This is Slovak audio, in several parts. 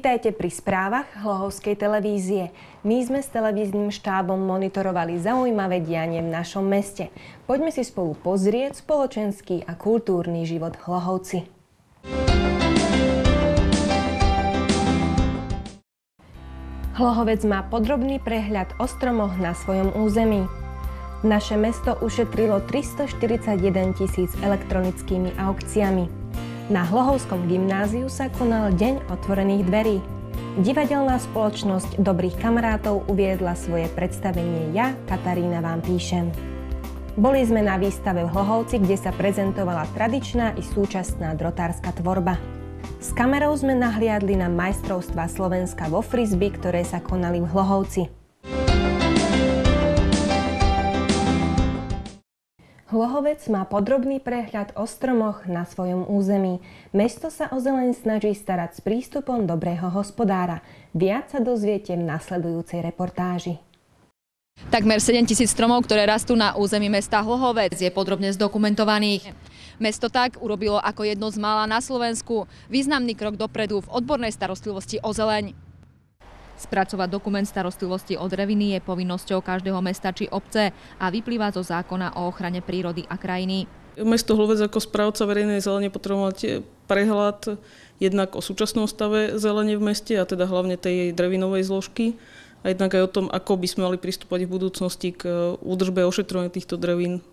Vitajte pri správach Hlohovskej televízie. My sme s televíznym štábom monitorovali zaujímavé dianie v našom meste. Poďme si spolu pozrieť spoločenský a kultúrny život Hlohovci. Hlohovec má podrobný prehľad o stromoch na svojom území. Naše mesto ušetrilo 341 tisíc elektronickými aukciami. Na Hlohovskom gymnáziu sa konal Deň otvorených dverí. Divadelná spoločnosť Dobrých kamarátov uviedla svoje predstavenie Ja, Katarína vám píšem. Boli sme na výstave v Hlohovci, kde sa prezentovala tradičná i súčasná drotárska tvorba. S kamerou sme nahliadli na majstrovstva Slovenska vo frisby, ktoré sa konali v Hlohovci. Hlohovec má podrobný prehľad o stromoch na svojom území. Mesto sa o zeleň snaží starať s prístupom dobrého hospodára. Viac sa dozviete v nasledujúcej reportáži. Takmer 7 tisíc stromov, ktoré rastú na území mesta Hlohovec, je podrobne zdokumentovaných. Mesto tak urobilo ako jedno z mála na Slovensku významný krok dopredu v odbornej starostlivosti o zeleň. Spracovať dokument starostlivosti od reviny je povinnosťou každého mesta či obce a vyplýva zo zákona o ochrane prírody a krajiny. Mesto Hlovec ako správca verejnej zelene potrebovať prehľad jednak o súčasnom stave zelene v meste a teda hlavne tej drevinovej zložky a jednak aj o tom, ako by sme mali pristúpať v budúcnosti k údržbe a ošetrovaniu týchto drevín.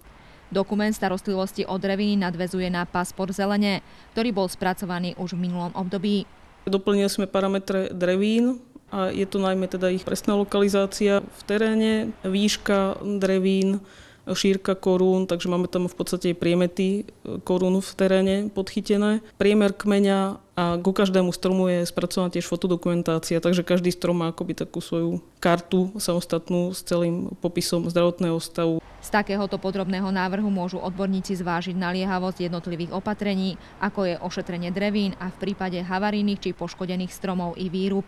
Dokument starostlivosti od dreviny nadvezuje na pasport zelene, ktorý bol spracovaný už v minulom období. Doplnili sme parametre drevín, a je to najmä teda ich presná lokalizácia v teréne, výška drevín, šírka korún, takže máme tam v podstate priemety e, korún v teréne podchytené. Priemer kmeňa a ku každému stromu je spracovaná tiež fotodokumentácia, takže každý strom má akoby takú svoju kartu samostatnú s celým popisom zdravotného stavu. Z takéhoto podrobného návrhu môžu odborníci zvážiť naliehavosť jednotlivých opatrení, ako je ošetrenie drevín a v prípade havarijných či poškodených stromov i výrub.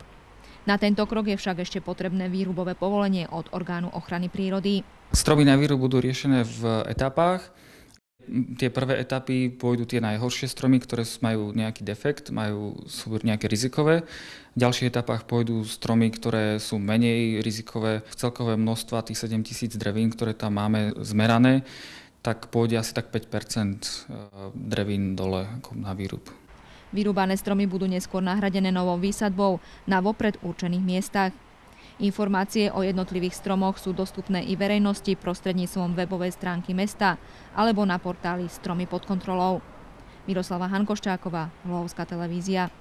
Na tento krok je však ešte potrebné výrubové povolenie od orgánu ochrany prírody. Stromy na výrub budú riešené v etapách. Tie prvé etapy pôjdu tie najhoršie stromy, ktoré majú nejaký defekt, majú, sú nejaké rizikové. V ďalších etapách pôjdu stromy, ktoré sú menej rizikové. Celkové množstva tých 7 tisíc drevín, ktoré tam máme zmerané, tak pôjde asi tak 5 eh, drevín dole na výrub. Vyrúbané stromy budú neskôr nahradené novou výsadbou na vopred určených miestach. Informácie o jednotlivých stromoch sú dostupné i verejnosti prostredníctvom webovej stránky mesta alebo na portáli Stromy pod kontrolou. Miroslava Hankoščáková, Hlohovská televízia.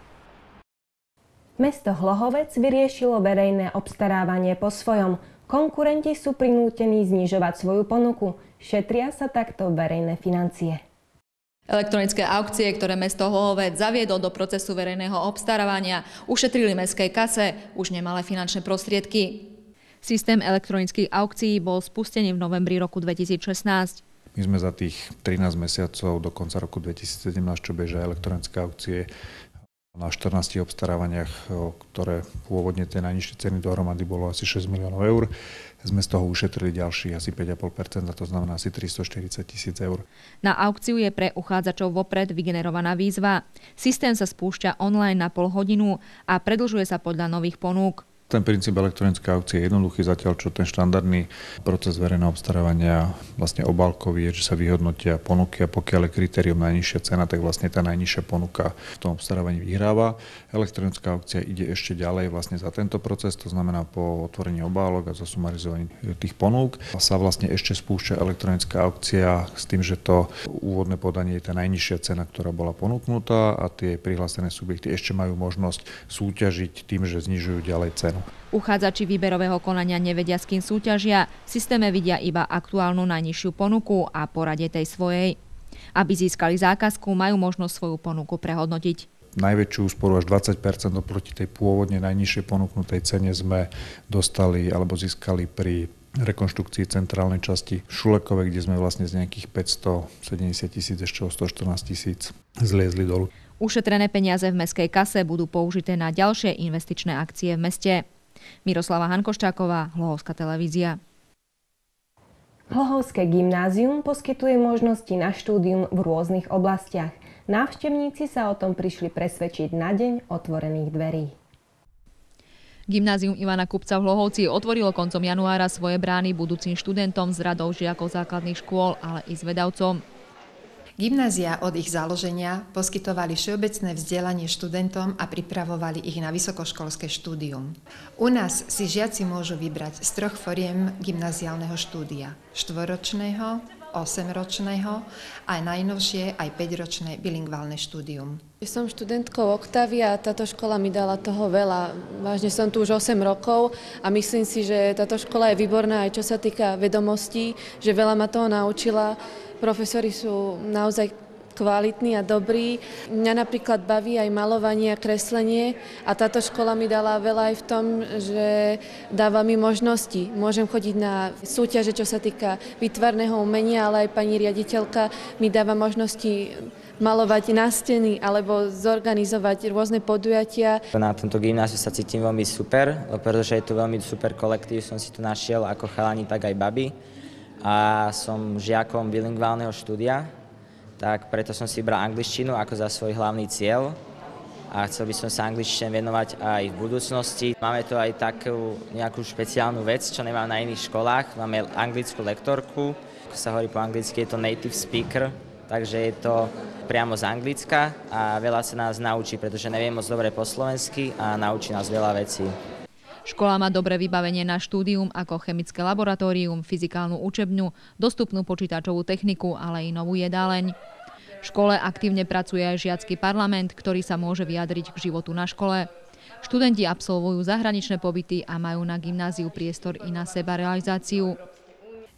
Mesto Hlohovec vyriešilo verejné obstarávanie po svojom. Konkurenti sú prinútení znižovať svoju ponuku. Šetria sa takto verejné financie. Elektronické aukcie, ktoré mesto Hlohovec zaviedol do procesu verejného obstarávania, ušetrili mestskej kase už nemalé finančné prostriedky. Systém elektronických aukcií bol spustený v novembri roku 2016. My sme za tých 13 mesiacov do konca roku 2017, čo bežia elektronické aukcie, na 14 obstarávaniach, ktoré pôvodne tie najnižšie ceny dohromady bolo asi 6 miliónov eur. Sme z toho ušetrili ďalších asi 5,5%, a to znamená asi 340 tisíc eur. Na aukciu je pre uchádzačov vopred vygenerovaná výzva. Systém sa spúšťa online na pol hodinu a predlžuje sa podľa nových ponúk. Ten princíp elektronické aukcie je jednoduchý, zatiaľ čo ten štandardný proces verejného obstarávania vlastne obálkový je, že sa vyhodnotia ponuky a pokiaľ je kritérium najnižšia cena, tak vlastne tá najnižšia ponuka v tom obstarávaní vyhráva. Elektronická aukcia ide ešte ďalej vlastne za tento proces, to znamená po otvorení obálok a zasumarizovaní tých ponúk sa vlastne ešte spúšťa elektronická aukcia s tým, že to úvodné podanie je tá najnižšia cena, ktorá bola ponúknutá a tie prihlásené subjekty ešte majú možnosť súťažiť tým, že znižujú ďalej cenu. Uchádzači výberového konania nevedia, s kým súťažia, v systéme vidia iba aktuálnu najnižšiu ponuku a porade tej svojej. Aby získali zákazku, majú možnosť svoju ponuku prehodnotiť najväčšiu úsporu až 20 oproti tej pôvodne najnižšej ponúknutej cene sme dostali alebo získali pri rekonštrukcii centrálnej časti Šulekovej, kde sme vlastne z nejakých 570 tisíc ešte o 114 tisíc zliezli dolu. Ušetrené peniaze v meskej kase budú použité na ďalšie investičné akcie v meste. Miroslava Hankoščáková, Hlohovská televízia. Hlohovské gymnázium poskytuje možnosti na štúdium v rôznych oblastiach. Návštevníci sa o tom prišli presvedčiť na deň otvorených dverí. Gymnázium Ivana Kupca v Hlohovci otvorilo koncom januára svoje brány budúcim študentom z radov žiakov základných škôl, ale i s vedavcom. Gymnázia od ich založenia poskytovali všeobecné vzdelanie študentom a pripravovali ich na vysokoškolské štúdium. U nás si žiaci môžu vybrať z troch foriem gymnáziálneho štúdia. Štvoročného, 8-ročného a najnovšie aj 5-ročné bilingválne štúdium. Som študentkou Octavia a táto škola mi dala toho veľa. Vážne som tu už 8 rokov a myslím si, že táto škola je výborná aj čo sa týka vedomostí, že veľa ma toho naučila Profesori sú naozaj kvalitní a dobrí. Mňa napríklad baví aj malovanie a kreslenie a táto škola mi dala veľa aj v tom, že dáva mi možnosti. Môžem chodiť na súťaže, čo sa týka výtvarného umenia, ale aj pani riaditeľka mi dáva možnosti malovať na steny alebo zorganizovať rôzne podujatia. Na tomto gymnáziu sa cítim veľmi super, pretože je tu veľmi super kolektív, som si tu našiel ako chalani, tak aj baby a som žiakom bilingválneho štúdia, tak preto som si bral angličtinu ako za svoj hlavný cieľ a chcel by som sa angličtine venovať aj v budúcnosti. Máme tu aj takú nejakú špeciálnu vec, čo nemám na iných školách. Máme anglickú lektorku, ako sa hovorí po anglicky, je to native speaker, takže je to priamo z Anglicka a veľa sa nás naučí, pretože neviem moc dobre po slovensky a naučí nás veľa vecí. Škola má dobré vybavenie na štúdium ako chemické laboratórium, fyzikálnu učebňu, dostupnú počítačovú techniku, ale i novú jedáleň. V škole aktívne pracuje aj žiacky parlament, ktorý sa môže vyjadriť k životu na škole. Študenti absolvujú zahraničné pobyty a majú na gymnáziu priestor i na seba realizáciu.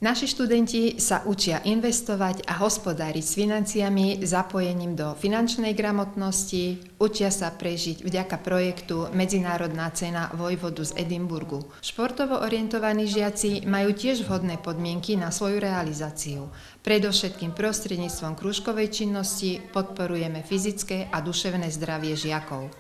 Naši študenti sa učia investovať a hospodáriť s financiami zapojením do finančnej gramotnosti, učia sa prežiť vďaka projektu Medzinárodná cena Vojvodu z Edimburgu. Športovo orientovaní žiaci majú tiež vhodné podmienky na svoju realizáciu. Predovšetkým prostredníctvom krúžkovej činnosti podporujeme fyzické a duševné zdravie žiakov.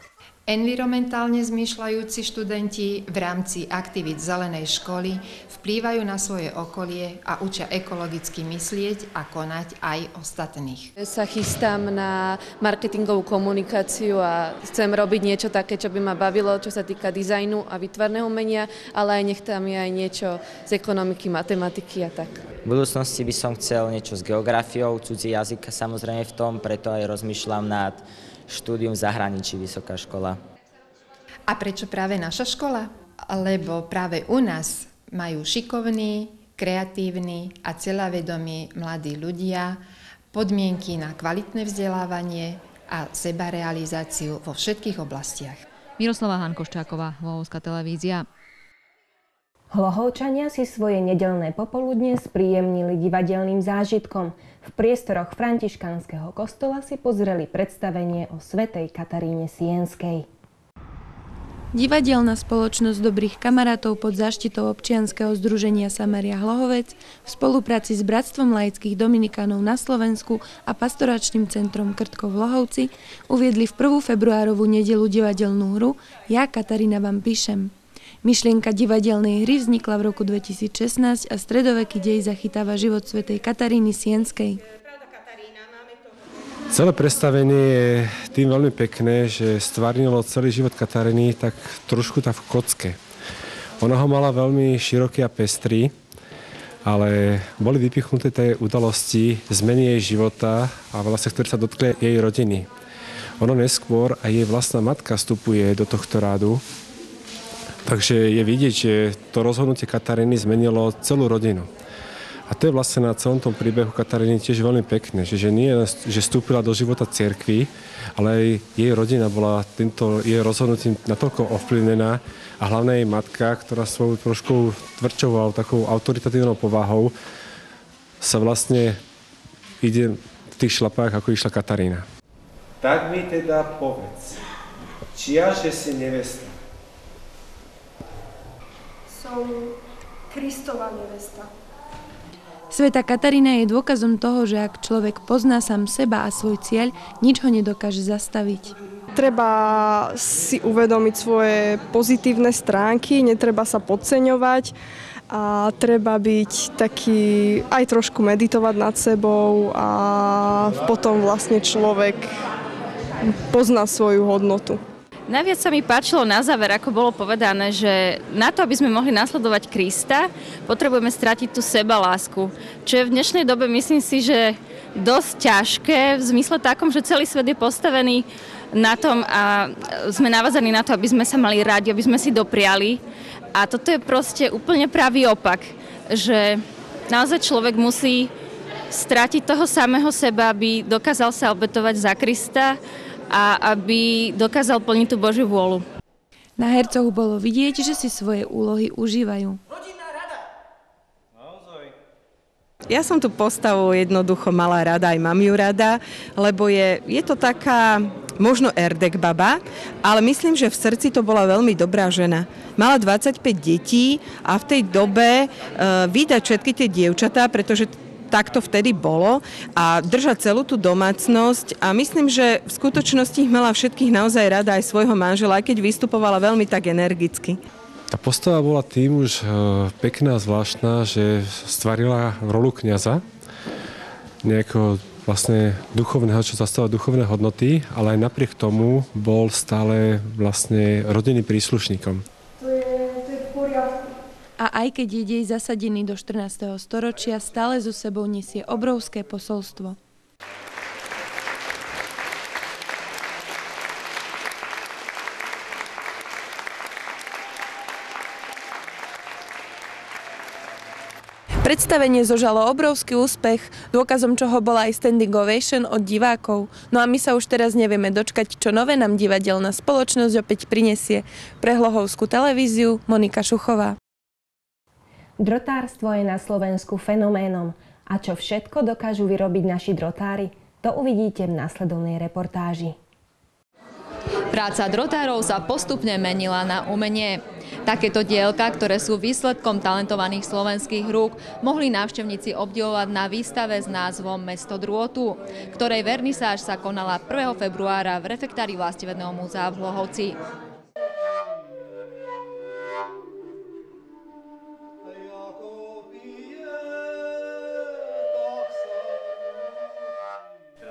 Environmentálne zmýšľajúci študenti v rámci aktivít zelenej školy vplývajú na svoje okolie a učia ekologicky myslieť a konať aj ostatných. Sa chystám na marketingovú komunikáciu a chcem robiť niečo také, čo by ma bavilo, čo sa týka dizajnu a vytvarného umenia, ale aj nech tam je aj niečo z ekonomiky, matematiky a tak. V budúcnosti by som chcel niečo s geografiou, cudzí jazyka samozrejme v tom, preto aj rozmýšľam nad štúdium v zahraničí, vysoká škola. A prečo práve naša škola? Lebo práve u nás majú šikovní, kreatívni a celavedomí mladí ľudia podmienky na kvalitné vzdelávanie a sebarealizáciu vo všetkých oblastiach. Miroslava Hankoščáková, Vohovská televízia. Hlohovčania si svoje nedelné popoludne spríjemnili divadelným zážitkom. V priestoroch františkanského kostola si pozreli predstavenie o svetej Kataríne Sienskej. Divadelná spoločnosť dobrých kamarátov pod záštitou občianskeho združenia Samaria Hlohovec v spolupráci s Bratstvom laických dominikánov na Slovensku a pastoračným centrom Krtkov Lohovci uviedli v 1. februárovú nedelu divadelnú hru Ja Katarína vám píšem. Myšlienka divadelnej hry vznikla v roku 2016 a stredoveký dej zachytáva život svätej Kataríny Sienskej. Celé predstavenie je tým veľmi pekné, že stvárnilo celý život Kataríny tak trošku tak v kocke. Ona ho mala veľmi široký a pestrý, ale boli vypichnuté tie udalosti zmeny jej života a vlastne, ktoré sa dotkli jej rodiny. Ono neskôr a jej vlastná matka vstupuje do tohto rádu Takže je vidieť, že to rozhodnutie Kataríny zmenilo celú rodinu. A to je vlastne na celom tom príbehu Kataríny tiež veľmi pekné, že, že nie, že vstúpila do života cirkvi, ale aj jej rodina bola týmto jej rozhodnutím natoľko ovplyvnená a hlavne jej matka, ktorá svojou trošku tvrdšou a takou autoritatívnou povahou sa vlastne ide v tých šlapách, ako išla Katarína. Tak mi teda povedz, čia, že si nevesta, som Kristova nevesta. Sveta Katarína je dôkazom toho, že ak človek pozná sám seba a svoj cieľ, nič ho nedokáže zastaviť. Treba si uvedomiť svoje pozitívne stránky, netreba sa podceňovať a treba byť taký, aj trošku meditovať nad sebou a potom vlastne človek pozná svoju hodnotu. Najviac sa mi páčilo na záver, ako bolo povedané, že na to, aby sme mohli nasledovať Krista, potrebujeme stratiť tú seba lásku. Čo je v dnešnej dobe, myslím si, že dosť ťažké v zmysle takom, že celý svet je postavený na tom a sme navázaní na to, aby sme sa mali radi, aby sme si dopriali. A toto je proste úplne pravý opak, že naozaj človek musí stratiť toho samého seba, aby dokázal sa obetovať za Krista a aby dokázal plniť tú Božiu vôľu. Na hercoch bolo vidieť, že si svoje úlohy užívajú. Ja som tú postavu jednoducho mala rada, aj mám ju rada, lebo je, je to taká možno Erdek baba, ale myslím, že v srdci to bola veľmi dobrá žena. Mala 25 detí a v tej dobe uh, vydať všetky tie dievčatá, pretože tak to vtedy bolo a držať celú tú domácnosť a myslím, že v skutočnosti ich mala všetkých naozaj rada aj svojho manžela, aj keď vystupovala veľmi tak energicky. Tá postava bola tým už e, pekná, zvláštna, že stvarila rolu kniaza, nejakého vlastne duchovného, čo zastáva duchovné hodnoty, ale aj napriek tomu bol stále vlastne rodinným príslušníkom a aj keď je dej zasadený do 14. storočia, stále so sebou nesie obrovské posolstvo. Predstavenie zožalo obrovský úspech, dôkazom čoho bola aj standing ovation od divákov. No a my sa už teraz nevieme dočkať, čo nové nám divadelná spoločnosť opäť prinesie. Pre televíziu Monika Šuchová. Drotárstvo je na Slovensku fenoménom a čo všetko dokážu vyrobiť naši drotári, to uvidíte v následovnej reportáži. Práca drotárov sa postupne menila na umenie. Takéto dielka, ktoré sú výsledkom talentovaných slovenských rúk, mohli návštevníci obdivovať na výstave s názvom Mesto drôtu, ktorej vernisáž sa konala 1. februára v refektári Vlastivedného múzea v Hlohovci.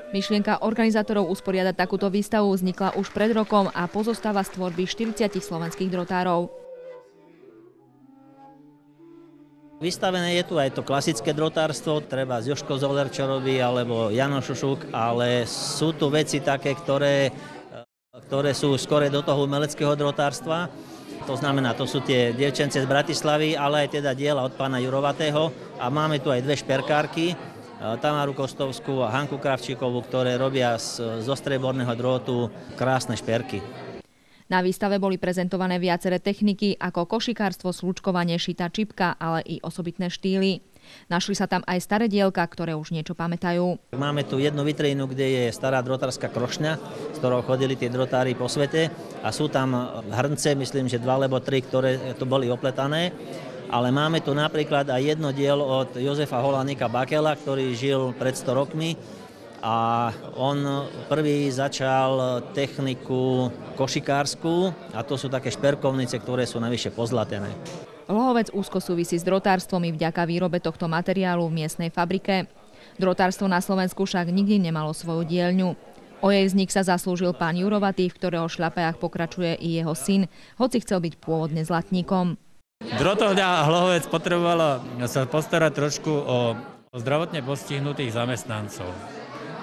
Myšlienka organizátorov usporiadať takúto výstavu vznikla už pred rokom a pozostáva z tvorby 40 slovenských drotárov. Vystavené je tu aj to klasické drotárstvo, treba z Joško Zoller, čo robí, alebo Jano Šušuk, ale sú tu veci také, ktoré, ktoré sú skore do toho umeleckého drotárstva. To znamená, to sú tie dievčence z Bratislavy, ale aj teda diela od pána Jurovatého. A máme tu aj dve šperkárky, Tamaru Kostovskú a Hanku Kravčíkovú, ktoré robia z, zo streborného drôtu krásne šperky. Na výstave boli prezentované viaceré techniky ako košikárstvo, slučkovanie, šita čipka, ale i osobitné štýly. Našli sa tam aj staré dielka, ktoré už niečo pamätajú. Máme tu jednu vitrínu, kde je stará drotárska krošňa, s ktorou chodili tie drotári po svete a sú tam hrnce, myslím, že dva alebo tri, ktoré to boli opletané ale máme tu napríklad aj jedno dielo od Jozefa Holanika Bakela, ktorý žil pred 100 rokmi a on prvý začal techniku košikárskú a to sú také šperkovnice, ktoré sú najvyššie pozlatené. Lohovec úzko súvisí s drotárstvom i vďaka výrobe tohto materiálu v miestnej fabrike. Drotárstvo na Slovensku však nikdy nemalo svoju dielňu. O jej vznik sa zaslúžil pán Jurovatý, v ktorého šľapajach pokračuje i jeho syn, hoci chcel byť pôvodne zlatníkom. Drotovňa Hlohovec potrebovalo sa postarať trošku o zdravotne postihnutých zamestnancov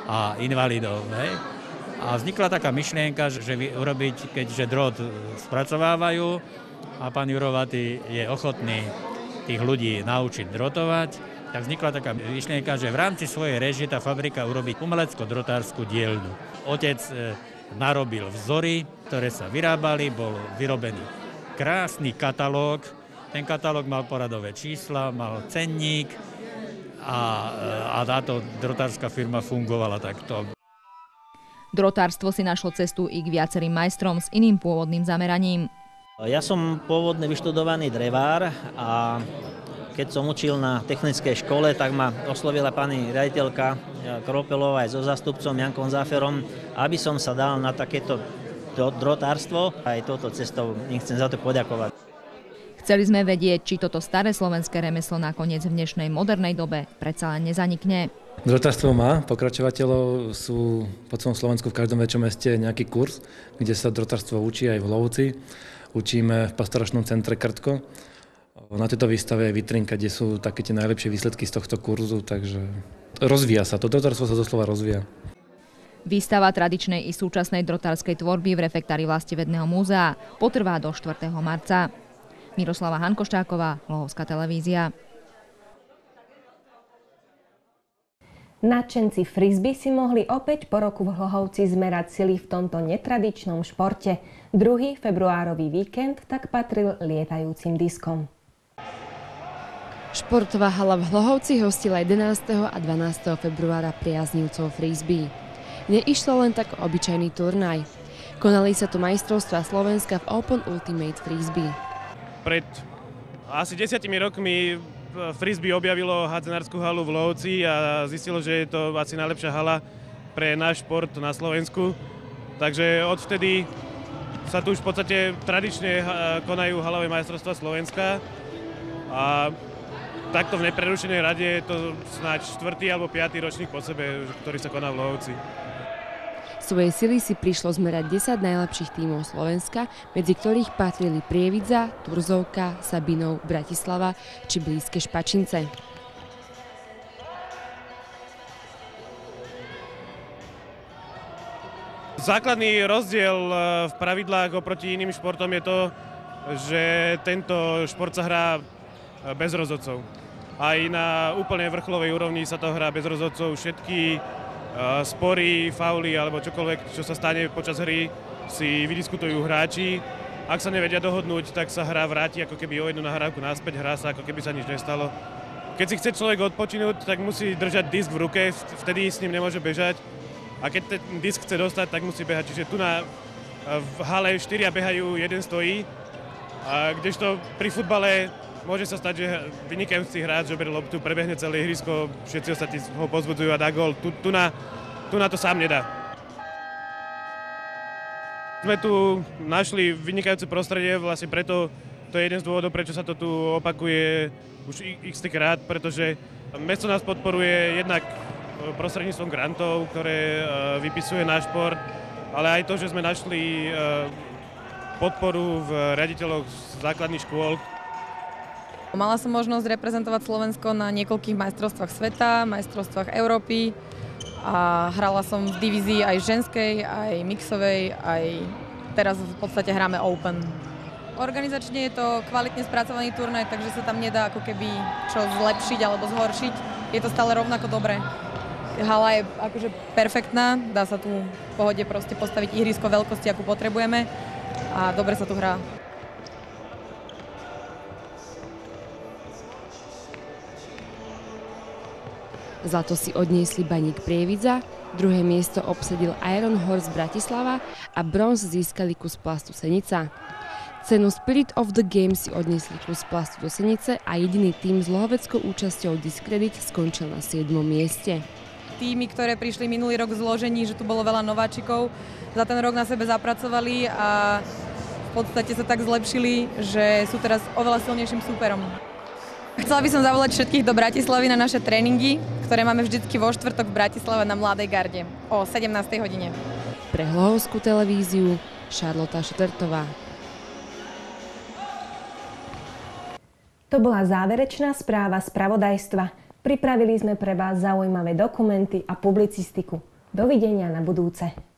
a invalidov. Hej? A vznikla taká myšlienka, že urobiť, keďže drôt spracovávajú a pán Jurovatý je ochotný tých ľudí naučiť drotovať, tak vznikla taká myšlienka, že v rámci svojej režie tá fabrika urobí umelecko-drotárskú dielňu. Otec e, narobil vzory, ktoré sa vyrábali, bol vyrobený krásny katalóg ten katalóg mal poradové čísla, mal cenník a, a táto drotárska firma fungovala takto. Drotárstvo si našlo cestu i k viacerým majstrom s iným pôvodným zameraním. Ja som pôvodne vyštudovaný drevár a keď som učil na technickej škole, tak ma oslovila pani riaditeľka Kropelová aj so zastupcom Jankom Záferom, aby som sa dal na takéto drotárstvo. Aj touto cestou nechcem za to poďakovať. Chceli sme vedieť, či toto staré slovenské remeslo nakoniec v dnešnej modernej dobe predsa len nezanikne. Drotárstvo má pokračovateľov, sú po celom Slovensku v každom väčšom meste nejaký kurz, kde sa drotárstvo učí aj v Lovci. Učíme v pastoračnom centre Krtko. Na tejto výstave je vitrinka, kde sú také tie najlepšie výsledky z tohto kurzu, takže rozvíja sa to. Drotárstvo sa doslova rozvíja. Výstava tradičnej i súčasnej drotárskej tvorby v refektári Vlastivedného múzea potrvá do 4. marca. Miroslava Hankoščáková, Lohovská televízia. Nadšenci frisby si mohli opäť po roku v Hlohovci zmerať sily v tomto netradičnom športe. Druhý februárový víkend tak patril lietajúcim diskom. Športová hala v Hlohovci hostila 11. a 12. februára priaznivcov frisby. Neišlo len tak obyčajný turnaj. Konali sa tu majstrovstvá Slovenska v Open Ultimate Frisbee. Pred asi desiatimi rokmi Frisbee objavilo hádzenárskú halu v Lovci a zistilo, že je to asi najlepšia hala pre náš šport na Slovensku. Takže odvtedy sa tu už v podstate tradične konajú halové majstrovstvá Slovenska a takto v neprerušenej rade je to snáď štvrtý alebo piatý ročník po sebe, ktorý sa koná v Lovci. Svoje sily si prišlo zmerať 10 najlepších tímov Slovenska, medzi ktorých patrili Prievidza, Turzovka, Sabinov, Bratislava či blízke Špačince. Základný rozdiel e, v pravidlách oproti iným športom je to, že tento šport sa hrá e, bez rozhodcov. Aj na úplne vrcholovej úrovni sa to hrá bez rozhodcov. Všetky spory, fauly alebo čokoľvek, čo sa stane počas hry, si vydiskutujú hráči. Ak sa nevedia dohodnúť, tak sa hra vráti ako keby o jednu nahrávku naspäť, hrá sa ako keby sa nič nestalo. Keď si chce človek odpočinúť, tak musí držať disk v ruke, vtedy s ním nemôže bežať. A keď ten disk chce dostať, tak musí behať. Čiže tu na, v hale štyria behajú, jeden stojí. A kdežto pri futbale môže sa stať, že vynikajúci hráč zoberie loptu, prebehne celé ihrisko, všetci ostatní ho pozbudzujú a dá gol. Tu, tu, na, tu na to sám nedá. Sme tu našli vynikajúce prostredie, vlastne preto to je jeden z dôvodov, prečo sa to tu opakuje už x krát, pretože mesto nás podporuje jednak e, prostredníctvom grantov, ktoré e, vypisuje náš šport, ale aj to, že sme našli e, podporu v riaditeľoch základných škôl, Mala som možnosť reprezentovať Slovensko na niekoľkých majstrovstvách sveta, majstrovstvách Európy a hrala som v divízii aj ženskej, aj mixovej, aj teraz v podstate hráme Open. Organizačne je to kvalitne spracovaný turnaj, takže sa tam nedá ako keby čo zlepšiť alebo zhoršiť. Je to stále rovnako dobré. Hala je akože perfektná, dá sa tu v pohode proste postaviť ihrisko veľkosti, akú potrebujeme a dobre sa tu hrá. Zlato si odniesli Baník Prievidza, druhé miesto obsadil Iron Horse Bratislava a bronz získali kus plastu Senica. Cenu Spirit of the Game si odniesli kus plastu do Senice a jediný tým s lohoveckou účasťou Discredit skončil na 7. mieste. Týmy, ktoré prišli minulý rok v zložení, že tu bolo veľa nováčikov, za ten rok na sebe zapracovali a v podstate sa tak zlepšili, že sú teraz oveľa silnejším súperom. Chcela by som zavolať všetkých do Bratislavy na naše tréningy, ktoré máme vždycky vo štvrtok v Bratislave na Mladej garde o 17. hodine. Pre Hlohovskú televíziu Šarlota Štertová. To bola záverečná správa spravodajstva. Pripravili sme pre vás zaujímavé dokumenty a publicistiku. Dovidenia na budúce.